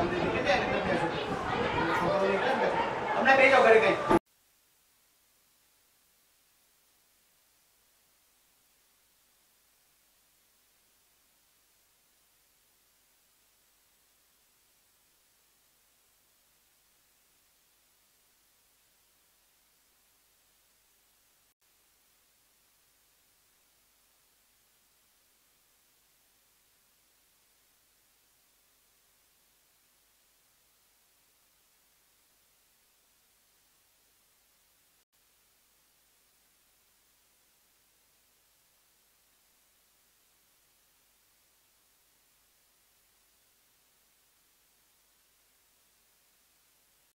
સમજી કે જાય ને તમે હમણાં બેસી જાઓ ઘરે કઈ.